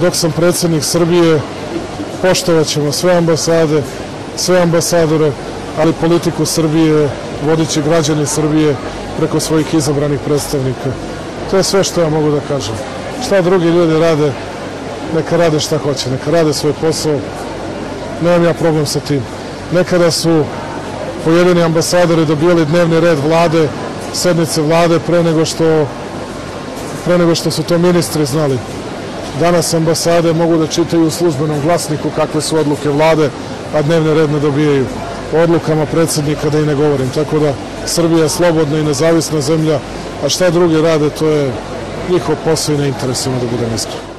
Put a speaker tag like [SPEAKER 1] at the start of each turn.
[SPEAKER 1] dok sam predsednik Srbije, poštovat ćemo sve ambasade, sve ambasadore, ali politiku Srbije vodit će građani Srbije preko svojih izabranih predstavnika. To je sve što ja mogu da kažem. Šta drugi ljudi rade, neka rade šta hoće, neka rade svoj posao, nemam ja problem sa tim. Nekada su pojedini ambasadori dobijali dnevni red vlade, sednice vlade pre nego što pre nego što su to ministri znali. Danas ambasade mogu da čitaju u službenom glasniku kakve su odluke vlade, a dnevni red ne dobijaju. Odlukama predsednika da i ne govorim. Tako da Srbija je slobodna i nezavisna zemlja, a šta drugi rade, to je njihov posao i ne interesima da budem iskren.